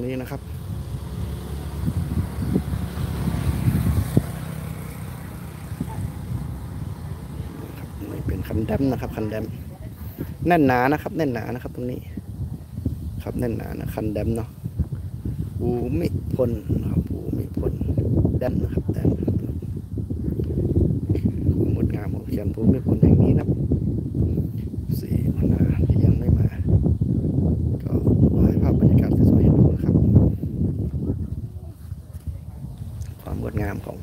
รงนี้นะครับ นี่เป็นคันแดมนะครับคันแดมแน่นหนานะครับ แน่นหนานะครับ ตรงนี้ ครับแน่นหนานะคันแดมเนาะภูมิพลนะครับภูมิพลแดมนะครับแดมความงดงามของเขียนภูมิพลแห่งนี้นะครับสี่มนาที่ยังไม่มา ก็ถ่ายภาพบรรยากาศสวยๆให้ดูนะครับ ความงดงามของ ต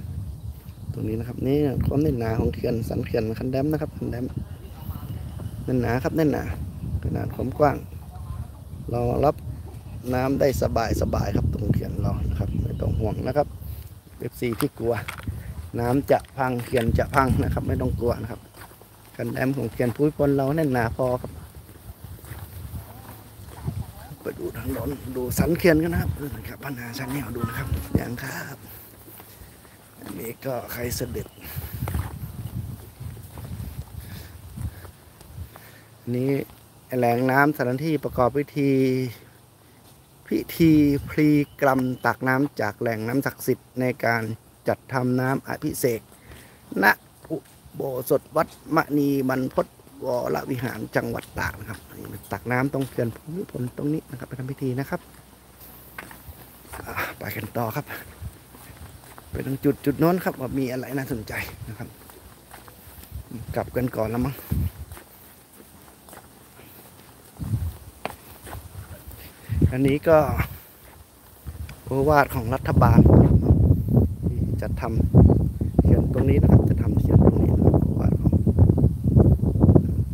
รงนี้นะครับ นี่ความแน่นหนาของเขื่อนสันเขื่อนคันแดมนะครับคันแดมแน่นหนาครับแน่นหนา ขนาดความกว้างเรารับน้ำได้สบายสบายครับตรงเขื่อนเรานะครับไม่ต้องห่วงนะครับเอฟซีที่กลัว น้ำจะพังเขื่อนจะพังนะครับ ไม่ต้องกลัวนะครับคันแดมของเขื่อนภูมิพลเราแน่นหนาพอครับไปดูทางโน้นดูสันเขื่อนกันนะครับดูนะครับปัญหาชั้นนี้เอาดูนะครับอย่างครับ นนี้ก็ใครเสด็จ นี้แหล่งน้ำสถานที่ประกอบพิธี พิธีพลีกรรมตักน้ำจากแหล่งน้ำศักดิ์สิทธิ์ในการจัดทำน้ำอภิเษกณอุโบสถวัดมณีบรรพตวรวิหารจังหวัดตากนะครับนี่ตักน้ำตรงเขื่อนภูมิพลตรงนี้นะครับไปทำพิธีนะครับไปกันต่อครับ ตรงจุดจุดโน้นครับว่ามีอะไรน่าสนใจนะครับ กลับกันก่อนแล้วมั้งอันนี้ก็โอวาทของรัฐบาลที่จะทำเขียนตรงนี้นะครับจะทำเขียนตรงนี้นะครับโอวาทของ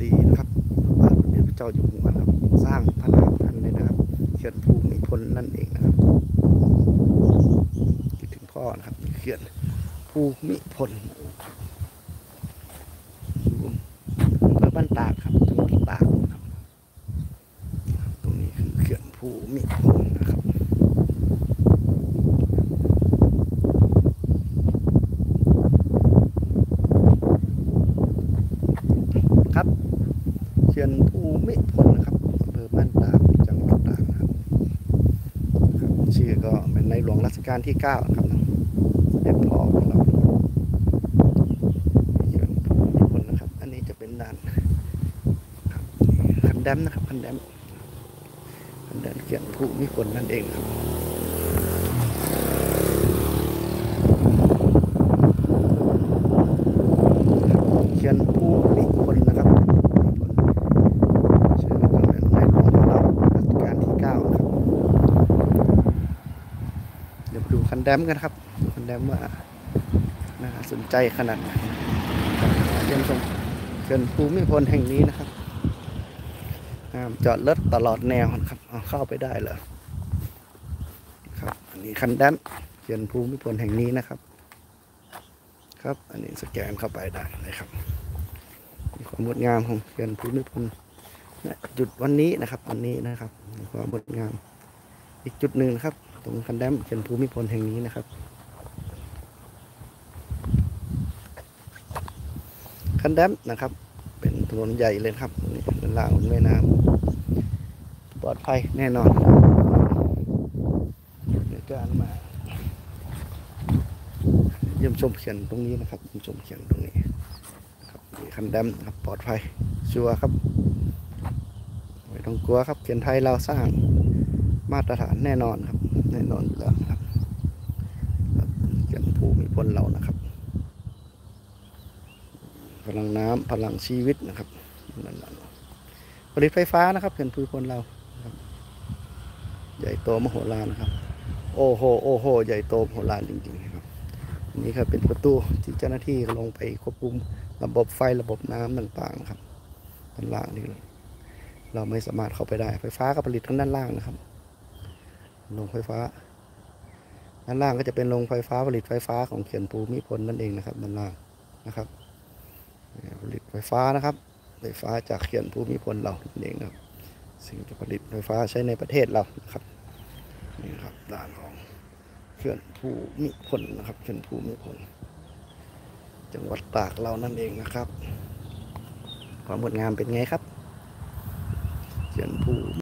ดีนะครับโอวาทพระเดชพระเจ้าอยู่หัวนะครับ สร้างพระนามท่านเลยนะครับเขียนภูมิพลนั่นเองนะครับ่อนะครับเขียนภูมิพลอยู่อำเภอบ้านตากครับจังหวัดตากครับตรงนี้คือเขื่อนภูมิพลนะครับครับเขื่อนภูมิพลนะครับอำเภอบ้านตากจังหวัดตากนะครับชื่อก็เป็นในหลวงรัชกาลที่เก้านะครับเสด็จพ่อของเราเขื่อนภูมิพลนะครับ อันนี้จะเป็นด่านครับคัน แดมนะครับคันแดมคันแดมเขื่อนภูมิพลนั่นเองครับเขื่อนภูมิพลนะครับชื่อก็เป็นในหลวงของเรารัชกาลที่เก้านะครับเดี๋ยวดูคันแดมกันครับคันแดมว่าน่าสนใจขนาดไหนเยี่ยมชมเขื่อนภูมิพลแห่งนี้นะครับ จอดรถตลอดแนวนะครับเเข้าไปได้เลยครับอันนี้คันแดมเขื่อนภูมิพลแห่งนี้นะครับ ครับ อันนี้สแกนเข้าไปได้เลยครับมีความงดงามของเขื่อนภูมิพลจุดวันนี้นะครับวันนี้นะครับความงดงาม อีกจุดหนึ่งนะครับ ตรงคันแดมเขื่อนภูมิพลแห่งนี้นะครับคันแดมนะครับ นถนนใหญ่เลยครับนี่เป็นล่างบนแม่น้ำปลอดภัยแน่นอนในการมาเยี่ยมชมเขียนตรงนี้นะครับเยี่ยมชมเขียนตรงนี้ครับนี่คันดมนะครับปลอดภัยชัวร์ครับไม่ต้องกลัวครับเขียนไทยเราสร้างมาตรฐานแน่นอนครับ แน่นอนอยู่แล้วครับเขียนภูมิพลเรานะครับ ลังน้ำพลังชีวิตนะครับนั่นน่ะผลิตไฟฟ้านะครับเขื่อนภูมิพลเรารใหญ่โตมโหฬารนะครับ โอ้โหโอ้โหใหญ่โตมโหฬารจริงๆครับนี่ครับเป็นประตูที่เจ้าหน้าที่ลงไปควบคุมระบบไฟระบบน้ำต่างๆครับด้านล่างนี่เราไม่สามารถเข้าไปได้ ไฟฟ้าก็ผลิตทั้งด้านล่างนะครับโรงไฟฟ้าด้านล่างก็จะเป็นโรงไฟฟ้าผลิตไฟฟ้าของเขื่อนภูมิพลนั่นเองนะครับด้านล่างนะครับ ผลิตไฟฟ้านะครับ ไฟฟ้าจากเขื่อนภูมิพลเราเองครับ สิ่งที่ผลิตไฟฟ้าใช้ในประเทศเรานะครับนี่ครับด้านของเขื่อนภูมิพลนะครับเขื่อนภูมิพลจังหวัดตากเรานั่นเองนะครับ ความงดงามเป็นไงครับเขื่อนภู